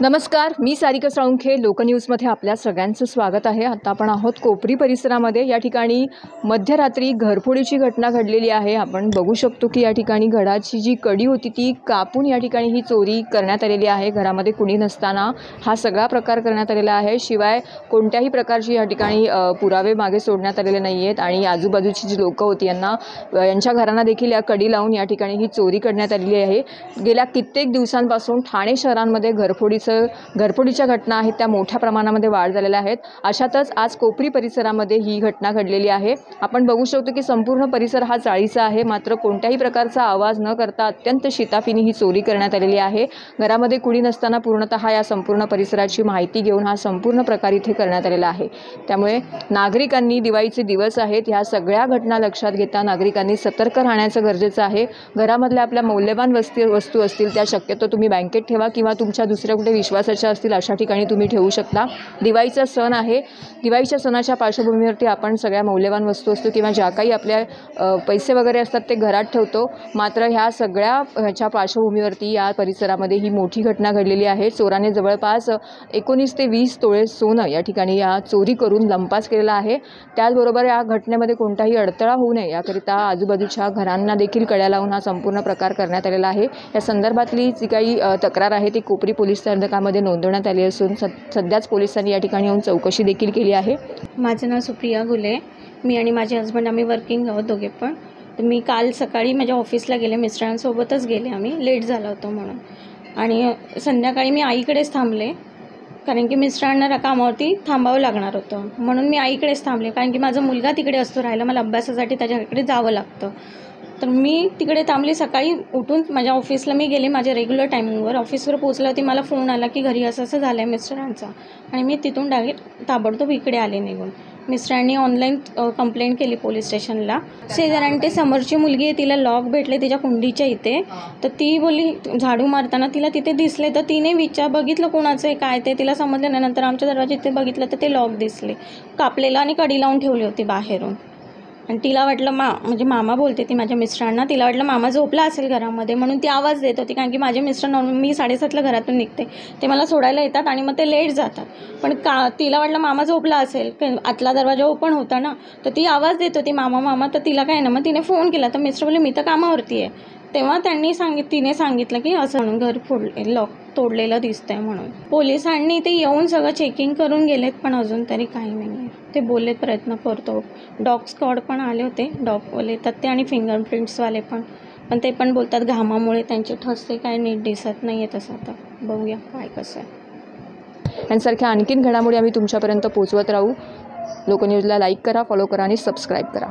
नमस्कार मी सारिका साळुंखे लोकन्यूजमध्ये आपल्या सगळ्यांचं स्वागत आहे. आता आपण आहोत कोपरी परिसरामध्ये. या ठिकाणी मध्यरात्री घरफोडीची घटना घडलेली आहे. आपण बघू शकतो की या ठिकाणी घराची जी कडी होती ती कापून या ठिकाणी ही चोरी करण्यात आलेली आहे. घरामध्ये कुणी नसताना हा सगळा प्रकार करण्यात आलेला आहे. शिवाय कोणत्याही प्रकारची या ठिकाणी पुरावे मागे सोडण्यात आलेले नाही आहेत आणि आजूबाजूची जी लोकं होती यांना यांच्या घरांना देखील या कडी लावून या ठिकाणी ही चोरी करण्यात आलेली आहे. गेल्या कित्येक दिवसांपासून ठाणे शहरांमध्ये घरफोडी जसं घरफोडीच्या घटना आहेत त्या मोठ्या प्रमाणामध्ये वाढ झालेल्या आहेत. अशातच आज कोपरी परिसरामध्ये ही घटना घडलेली आहे. आपण बघू शकतो की संपूर्ण परिसर हा चाळीचा आहे. मात्र कोणत्याही प्रकारचा आवाज न करता अत्यंत शिताफीने ही चोरी करण्यात आलेली आहे. घरामध्ये कुणी नसताना पूर्णतः या संपूर्ण परिसराची माहिती घेऊन हा संपूर्ण प्रकार इथे करण्यात आलेला आहे. त्यामुळे नागरिकांनी दिवाळीचे दिवस आहेत. ह्या सगळ्या घटना लक्षात घेता नागरिकांनी सतर्क राहण्याचं गरजेचं आहे. घरामधल्या आपल्या मौल्यवान वस्ती वस्तू असतील त्या शक्यतो तुम्ही बँकेत ठेवा किंवा तुमच्या दुसऱ्या कुठे विश्वासाच्या असतील अशा ठिकाणी तुम्ही ठेवू शकता. दिवाळीचा सण आहे. दिवाळीच्या सणाच्या पार्श्वभूमीवरती आपण सगळ्या मौल्यवान वस्तू असतो किंवा ज्या काही आपल्या पैसे वगैरे असतात ते घरात ठेवतो. मात्र ह्या सगळ्या ह्याच्या पार्श्वभूमीवरती या परिसरामध्ये ही मोठी घटना घडलेली आहे. चोराने जवळपास एकोणीस ते वीस तोळे सोनं या ठिकाणी या चोरी करून लंपास केलेला आहे. त्याचबरोबर या घटनेमध्ये कोणताही अडथळा होऊ नये याकरिता आजूबाजूच्या घरांना देखील कळ्या लावून हा संपूर्ण प्रकार करण्यात आलेला आहे. या संदर्भातली जी काही तक्रार आहे ती कोपरी पोलीस पथकामध्ये नोंदवण्यात आली असून स सध्याच पोलिसांनी या ठिकाणी येऊन चौकशी देखील केली आहे. माझं नाव सुप्रिया गुले मी आणि माझे हस्बंड आम्ही वर्किंग आहोत दोघे पण. तर मी काल सकाळी माझ्या ऑफिसला गेले. मिस्टरांसोबतच गेले आम्ही. लेट झाला होतो म्हणून. आणि संध्याकाळी मी आईकडेच थांबले. कारण की मिस्टरांना कामावरती थांबावं लागणार होतं. म्हणून मी आईकडेच थांबले. कारण की माझा मुलगा तिकडे असतो राहिला मला अभ्यासासाठी त्याच्याकडे जावं लागतं. तर मी तिकडे थांबली. सकाळी उठून माझ्या ऑफिसला मी गेले. माझ्या रेग्युलर टायमिंगवर ऑफिसवर पोचल्यावरती मला फोन आला की घरी असं असं झालं आहे मिस्टरांचा. आणि मी तिथून डायरेक्ट ताबडतोब इकडे आले निघून. मिस्टरांनी ऑनलाईन कंप्लेंट केली पोलीस स्टेशनला शेजाऱ्यांनी ते समोरची मुलगी आहे तिला लॉक भेटले तिच्या कुंडीच्या इथे. तर ती बोलली झाडू मारताना तिला तिथे दिसले. तर तिने विचार बघितलं कोणाचं आहे काय ते तिला समजलं नाही नंतर आमच्या दरवाजा इथे बघितलं तर ते लॉक दिसले. कापलेलं आणि कडी लावून ठेवली होती बाहेरून. आणि तिला वाटलं मा म्हणजे मामा बोलते ती माझ्या मिस्टरांना तिला वाटलं मामा झोपला असेल घरामध्ये म्हणून ती आवाज देत होती कारण की माझे मिस्टर नॉर्मल मी साडेसातला घरातून निघते ते मला सोडायला येतात आणि मग ते लेट जातात. पण का तिला वाटलं मामा झोपला असेल आतला दरवाजा ओपन होता ना तर ती आवाज देत होती मामा मामा तर तिला काय ना मग तिने फोन केला तर मिस्टर बोलले मी तर कामावरती आहे. तेव्हा त्यांनी सांगित तिने सांगितलं की असं म्हणून घर फोडले लॉक तोडलेलं दिसतंय म्हणून. पोलिसांनी ते येऊन सगळं चेकिंग करून गेलेत पण अजून तरी काही नाही आहे ते बोलले प्रयत्न करतो. डॉग स्कॉड पण आले होते डॉगवाले येतात ते आणि फिंगरप्रिंट्सवाले पण. पण ते पण बोलतात घामामुळे त्यांचे ठसते काय नीट दिसत नाही आहे तसं. आता बघूया काय कसं आहे. यांसारख्या आणखीन घडामोडी आम्ही तुमच्यापर्यंत पोहोचवत राहू. लोकन्यूजला लाईक करा फॉलो करा आणि सबस्क्राईब करा.